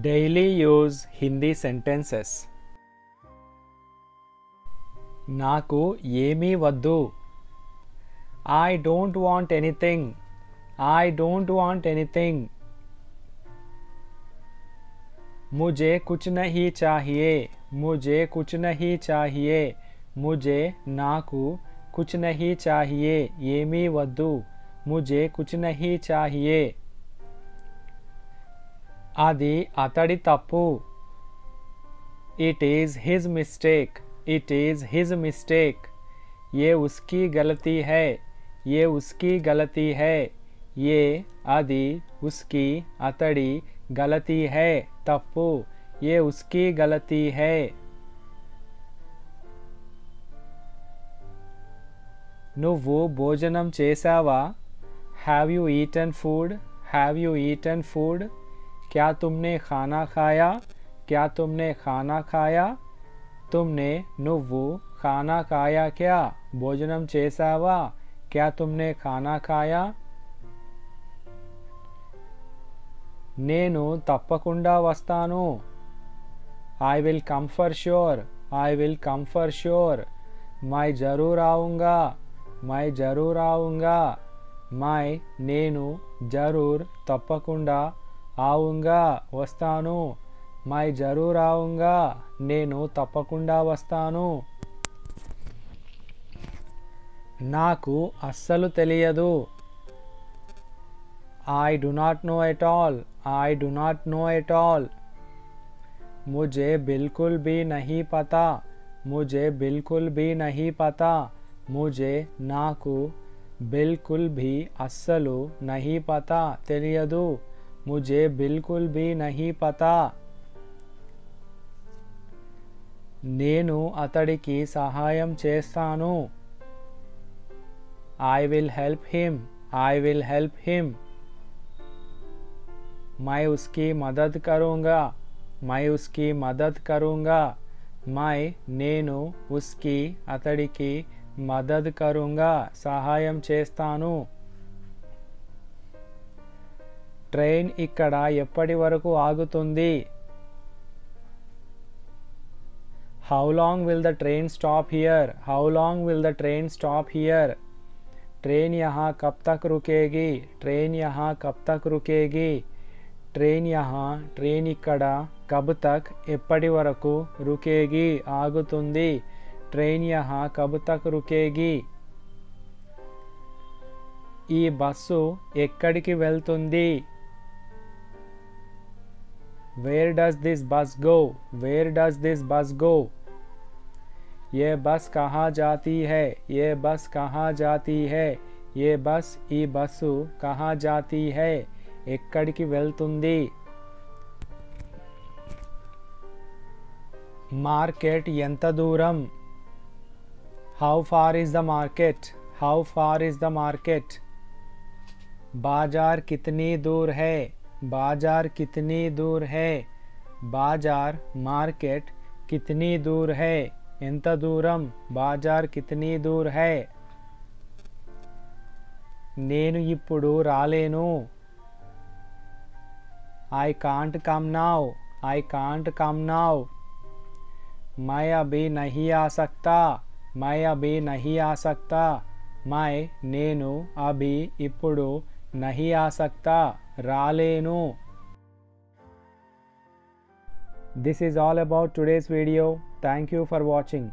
Daily use Hindi sentences. నాకు ఏమీ వద్దు I don't want anything I don't want anything मुझे कुछ नहीं चाहिए मुझे कुछ नहीं चाहिए मुझे నాకు कुछ नहीं चाहिए ఏమీ వద్దు मुझे कुछ नहीं चाहिए అది అతడి తప్పు it is his mistake it is his mistake ये उसकी गलती है ये उसकी गलती है ये అది उसकी అతడి गलती है తప్పు ये उसकी गलती है నువ్వు భోజనం చేసావా have you eaten food have you eaten food क्या तुमने खाना खाया क्या तुमने खाना खाया तुमने నువ్వు खाना खाया क्या భోజనం చేసావా क्या तुमने खाना खाया నేను తప్పకుండా వస్తాను I will come for sure I will come for sure my జరూర్ ఆవుంగా my జరూర్ ఆవుంగా my నేను జరూర్ తప్పకుండా ఆవుంగా వస్తాను మై జరూర్ ఆవుంగా నేను తప్పకుండా వస్తాను నాకు అస్సలు తెలియదు I do not know at all I do not know at all मुझे बिल्कुल भी नहीं पता मुझे बिल्कुल भी नहीं पता मुझे నాకు बिल्कुल भी అస్సలు नहीं पता తెలియదు मुझे बिल्कुल भी नहीं पता నేను అతడికి సహాయం చేస్తాను I will help him I will help him मैं उसकी मदद करूँगा मैं उसकी मदद करूँगा मैं నేను ఉస్కి అతడికి మదద్ కరుంగా సహాయం చేస్తాను ట్రైన్ ఇక్కడ ఎప్పటి వరకు ఆగుతుంది how long will the train stop here how long will the train stop here train यहाँ कब तक रुकेगी ट्रेन यहाँ कब तक रुकेगी ట్రైన్ యహా ట్రైన్ ఇక్కడ కబ్ తక్ ఎప్పటి వరకు రుకేగి ఆగుతుంది ట్రైన్ యహా కబ్ తక్ రుకేగి ఈ బస్సు ఎక్కడికి వెళ్తుంది where does this bus go where does this bus go ये बस कहाँ जाती है ये बस कहाँ जाती है ये बस ఈ బస్సు కహా జాతీ है ఎక్కడికి వెళ్తుంది మార్కెట్ ఎంత దూరం how far is the market how far is the market बाजार कितनी दूर है बाजार कितनी दूर है बाजार मार्केट कितनी दूर है ఎంత దూరం బాజార్ కితనీ దూర్ హై నేను ఇప్పుడు రాలేను I can't come now I can't come now मैं अभी नहीं आ सकता मैं अभी नहीं आ सकता मैं నేను అభి ఇప్పుడు నహి ఆ సక్తా రాలేను this is all about today's video thank you for watching